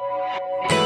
We will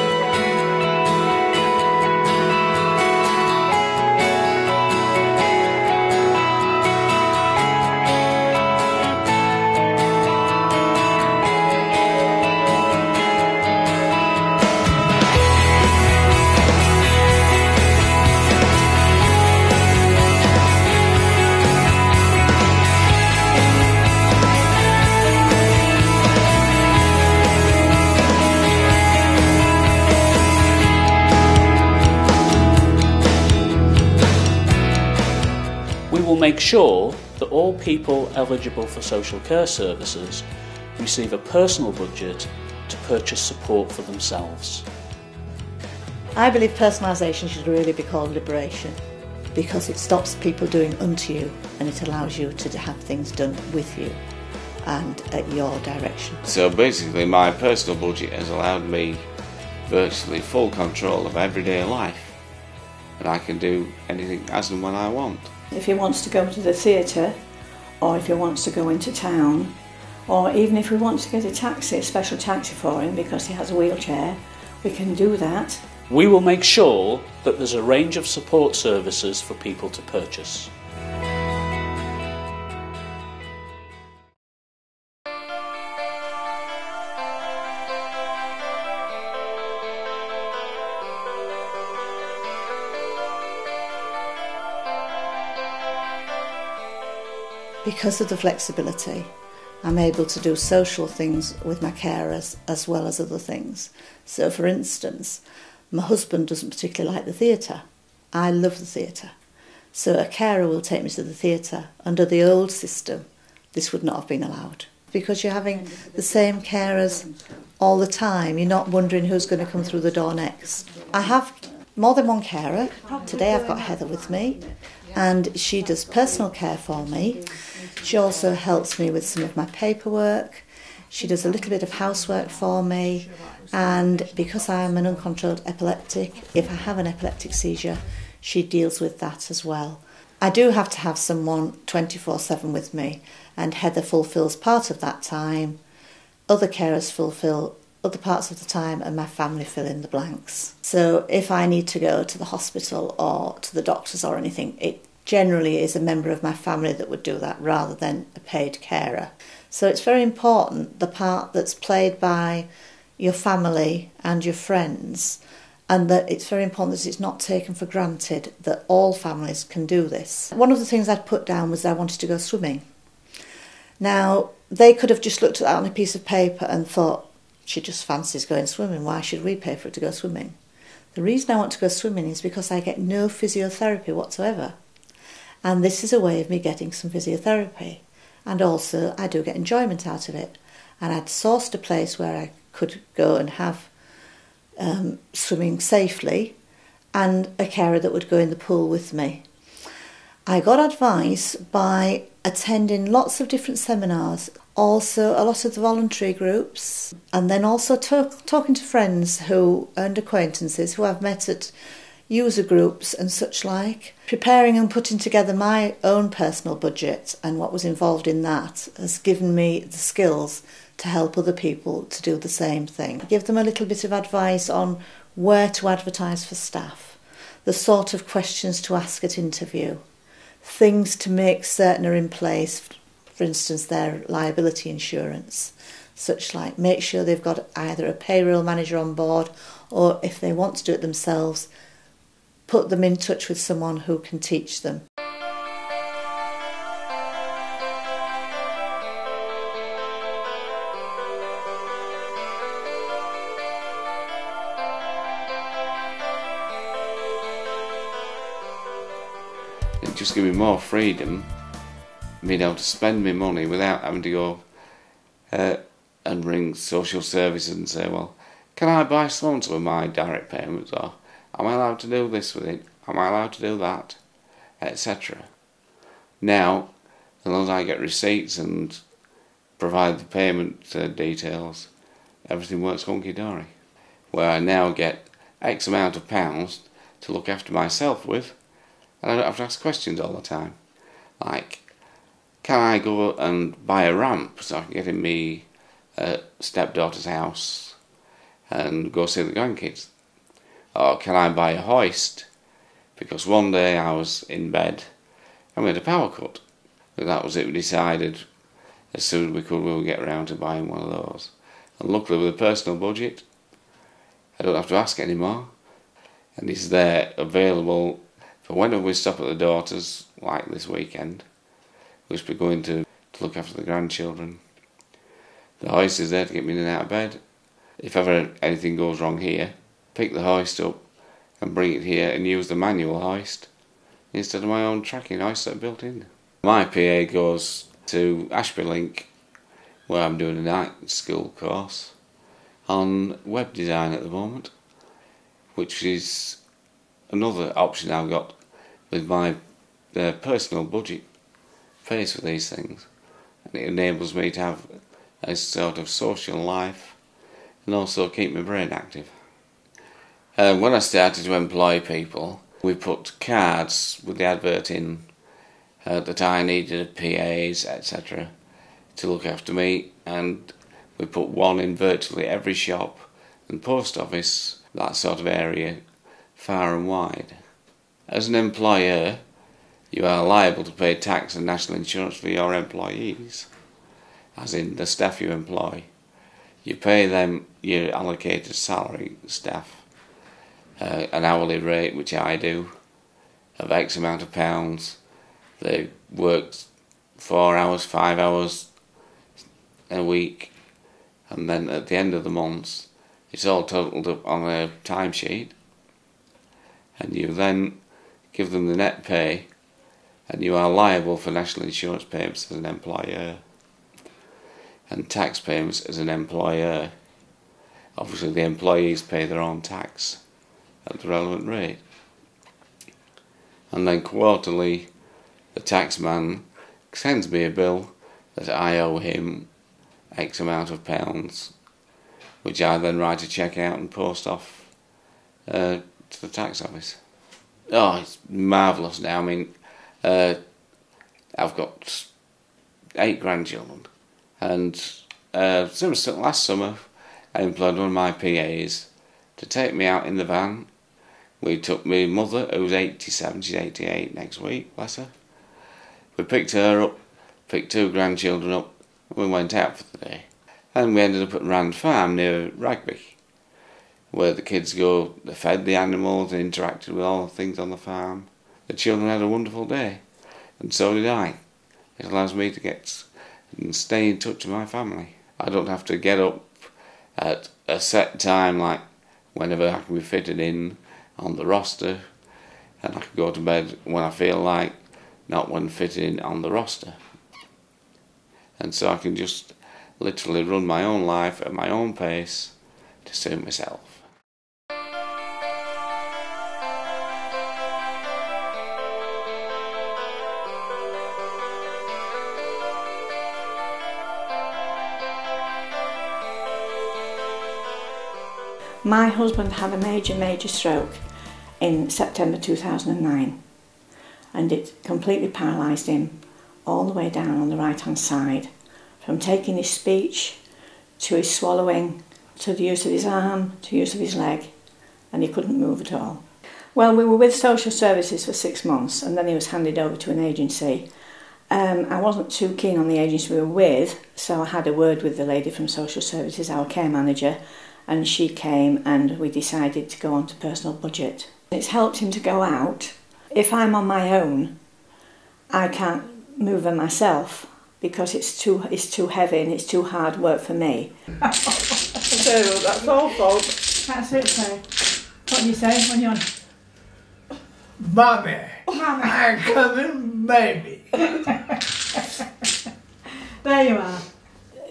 make sure that all people eligible for social care services receive a personal budget to purchase support for themselves. I believe personalisation should really be called liberation because it stops people doing unto you and it allows you to have things done with you and at your direction. So basically, my personal budget has allowed me virtually full control of everyday life, and I can do anything as and when I want. If he wants to go to the theatre, or if he wants to go into town, or even if we want to get a taxi, a special taxi for him because he has a wheelchair, we can do that. We will make sure that there's a range of support services for people to purchase. Because of the flexibility, I'm able to do social things with my carers as well as other things. So, for instance, my husband doesn't particularly like the theatre. I love the theatre. So, a carer will take me to the theatre. Under the old system, this would not have been allowed because you're having the same carers all the time. You're not wondering who's going to come through the door next. I have more than one carer. Today I've got Heather with me, and she does personal care for me. She also helps me with some of my paperwork. She does a little bit of housework for me, and because I'm an uncontrolled epileptic, if I have an epileptic seizure, she deals with that as well. I do have to have someone 24 7 with me, and Heather fulfills part of that time. Other carers fulfill other parts of the time, and my family fill in the blanks. So if I need to go to the hospital or to the doctors or anything, it generally is a member of my family that would do that rather than a paid carer. So it's very important the part that's played by your family and your friends, and that it's very important that it's not taken for granted that all families can do this. One of the things I'd put down was I wanted to go swimming. Now, they could have just looked at that on a piece of paper and thought, she just fancies going swimming, why should we pay for it to go swimming? The reason I want to go swimming is because I get no physiotherapy whatsoever. And this is a way of me getting some physiotherapy. And also, I do get enjoyment out of it. And I'd sourced a place where I could go and have um, swimming safely and a carer that would go in the pool with me. I got advice by attending lots of different seminars, also a lot of the voluntary groups, and then also talk, talking to friends who and acquaintances who I've met at user groups and such like. Preparing and putting together my own personal budget and what was involved in that has given me the skills to help other people to do the same thing. Give them a little bit of advice on where to advertise for staff, the sort of questions to ask at interview, things to make certain are in place, for instance, their liability insurance, such like make sure they've got either a payroll manager on board or if they want to do it themselves, put them in touch with someone who can teach them. It just give me more freedom, being able to spend my money without having to go uh, and ring social services and say, well, can I buy so and so my direct payments or am I allowed to do this with it? Am I allowed to do that? Etc. Now, as long as I get receipts and provide the payment uh, details, everything works hunky dory. Where I now get X amount of pounds to look after myself with, and I don't have to ask questions all the time. Like, can I go and buy a ramp so I can get in me uh, stepdaughter's house and go see the grandkids. Or can I buy a hoist? Because one day I was in bed and we had a power cut. And that was it, we decided as soon as we could we would get around to buying one of those. And luckily with a personal budget, I don't have to ask anymore. And it's there available for whenever we stop at the daughters, like this weekend, which we're going to, to look after the grandchildren. The hoist is there to get me in and out of bed. If ever anything goes wrong here, pick the hoist up and bring it here and use the manual hoist instead of my own tracking hoist that I built in. My PA goes to Ashby Link where I'm doing a night school course on web design at the moment, which is another option I've got with my uh, personal budget pays for these things, and it enables me to have a sort of social life and also keep my brain active. Uh, when I started to employ people, we put cards with the advert in uh, that I needed PAs, etc., to look after me, and we put one in virtually every shop and post office, that sort of area, far and wide. As an employer, you are liable to pay tax and national insurance for your employees, as in the staff you employ. You pay them your allocated salary staff, uh, an hourly rate, which I do, of X amount of pounds. They work four hours, five hours a week, and then at the end of the month, it's all totaled up on a timesheet, and you then give them the net pay, and you are liable for national insurance payments as an employer and tax payments as an employer. Obviously, the employees pay their own tax at the relevant rate. And then quarterly, the taxman sends me a bill that I owe him X amount of pounds, which I then write a cheque out and post off uh, to the tax office. Oh, it's marvellous now. I mean, uh, I've got eight grandchildren, and uh, last summer I employed one of my PAs to take me out in the van. We took my mother, who's 87, she's 88 next week, bless her. We picked her up, picked two grandchildren up, we went out for the day. And we ended up at Rand Farm near Rugby, where the kids go, they fed the animals and interacted with all the things on the farm. The children had a wonderful day, and so did I. It allows me to get and stay in touch with my family. I don't have to get up at a set time like whenever I can be fitted in on the roster, and I can go to bed when I feel like, not when fitted in on the roster and so I can just literally run my own life at my own pace to suit myself. My husband had a major, major stroke in September 2009 and it completely paralysed him all the way down on the right hand side, from taking his speech to his swallowing to the use of his arm to use of his leg, and he couldn't move at all. Well, we were with social services for six months, and then he was handed over to an agency. Um, I wasn't too keen on the agency we were with, so I had a word with the lady from social services, our care manager, and she came and we decided to go on to personal budget. It's helped him to go out. If I'm on my own, I can't move them myself because it's too it's too heavy and it's too hard work for me. so that's all, folks. That's it, so what do you say when you're on? Mummy, Mummy. I'm coming, baby. There you are.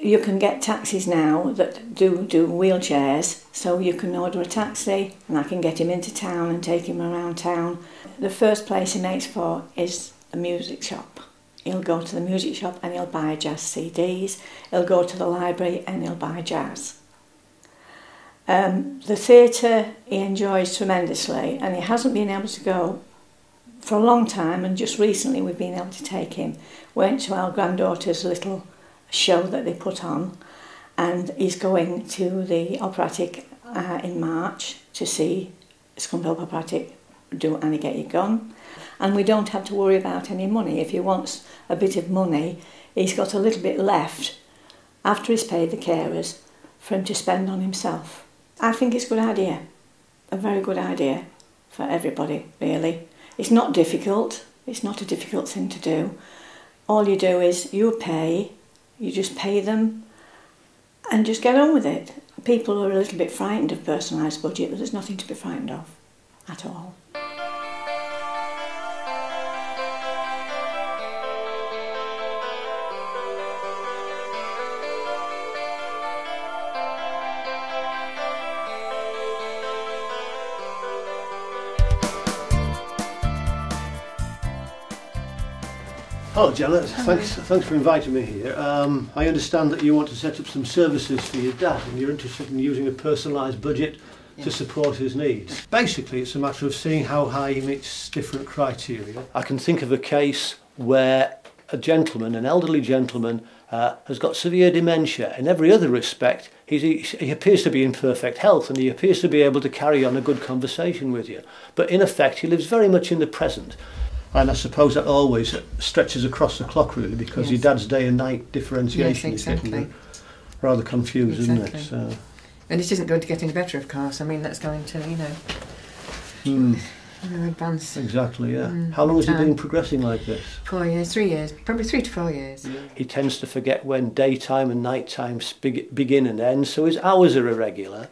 You can get taxis now that do do wheelchairs, so you can order a taxi and I can get him into town and take him around town. The first place he makes for is a music shop. He'll go to the music shop and he'll buy jazz CDs. He'll go to the library and he'll buy jazz. Um, the theatre he enjoys tremendously and he hasn't been able to go for a long time and just recently we've been able to take him. Went to our granddaughter's little show that they put on and he's going to the operatic uh, in March to see Scunthorpe Operatic do Annie Get Your Gun. And we don't have to worry about any money. If he wants a bit of money, he's got a little bit left after he's paid the carers for him to spend on himself. I think it's a good idea, a very good idea for everybody, really. It's not difficult, it's not a difficult thing to do. All you do is you pay, you just pay them and just get on with it. People are a little bit frightened of personalised budget, but there's nothing to be frightened of at all. Janet. Thanks, thanks for inviting me here. Um, I understand that you want to set up some services for your dad and you're interested in using a personalised budget to support his needs. Basically, it's a matter of seeing how high he meets different criteria. I can think of a case where a gentleman, an elderly gentleman, uh, has got severe dementia. In every other respect, he's, he, he appears to be in perfect health and he appears to be able to carry on a good conversation with you. But in effect, he lives very much in the present. And I suppose that always stretches across the clock, really, because your dad's day and night differentiation Yes, is getting rather confused, Exactly. isn't it? So, And it isn't going to get any better, of course. I mean, that's going to, you know, you know advance. exactly, yeah. Mm, How long has he been progressing like this? Four years, three years, probably three to four years. He tends to forget when daytime and nighttime beg- begin and end, so his hours are irregular.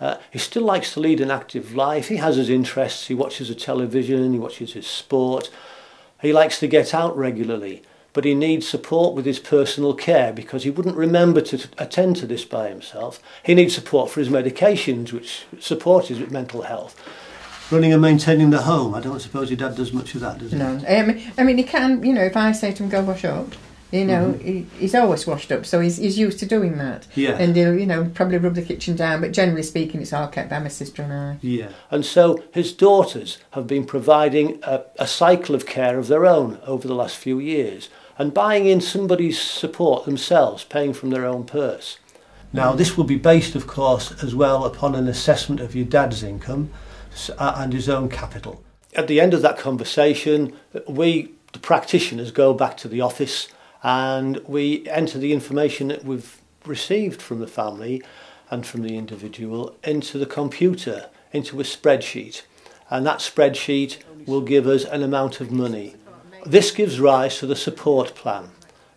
Uh, he still likes to lead an active life. He has his interests. He watches the television. He watches his sport. He likes to get out regularly, but he needs support with his personal care because he wouldn't remember to attend to this by himself. He needs support for his medications, which support his mental health. Running and maintaining the home. I don't suppose your dad does much of that, does he? No, I mean, I mean, he can, you know, if I say to him, go wash up, you know, mm-hmm. he, he's always washed up, so he's, he's used to doing that. Yeah. And he'll, you know, probably rub the kitchen down, but generally speaking, it's all kept by my sister and I. Yeah. And so his daughters have been providing a, a cycle of care of their own over the last few years and buying in somebody's support themselves, paying from their own purse. Now, this will be based, of course, as well upon an assessment of your dad's income and his own capital. At the end of that conversation, we, the practitioners, go back to the office and we enter the information that we've received from the family and from the individual into the computer, into a spreadsheet. And that spreadsheet will give us an amount of money. This gives rise to the support plan.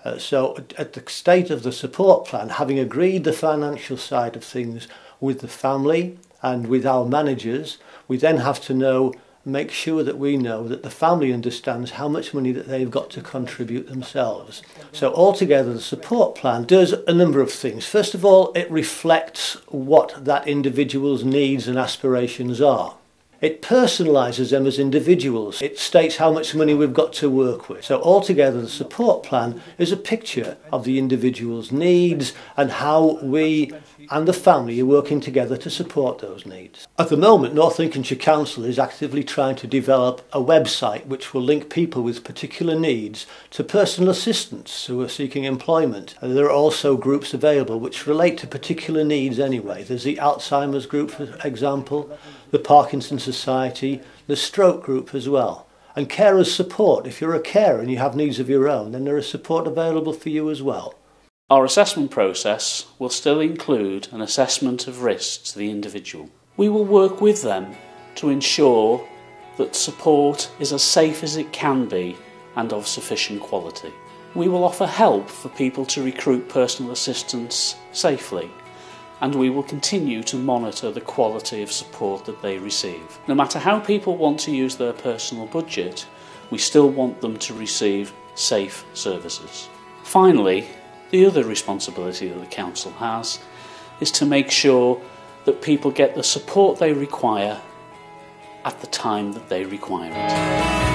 Uh, so at the state of the support plan, having agreed the financial side of things with the family and with our managers, we then have to know make sure that we know that the family understands how much money that they've got to contribute themselves. So, altogether, the support plan does a number of things. First of all, it reflects what that individual's needs and aspirations are. It personalises them as individuals. It states how much money we've got to work with. So altogether, the support plan is a picture of the individual's needs and how we and the family are working together to support those needs. At the moment, North Lincolnshire Council is actively trying to develop a website which will link people with particular needs to personal assistants who are seeking employment. And there are also groups available which relate to particular needs anyway. There's the Alzheimer's group, for example, the Parkinson Society, the stroke group as well. And carers support. If you're a carer and you have needs of your own, then there is support available for you as well. Our assessment process will still include an assessment of risks to the individual. We will work with them to ensure that support is as safe as it can be and of sufficient quality. We will offer help for people to recruit personal assistants safely and we will continue to monitor the quality of support that they receive. No matter how people want to use their personal budget, we still want them to receive safe services. Finally, the other responsibility that the Council has is to make sure that people get the support they require at the time that they require it.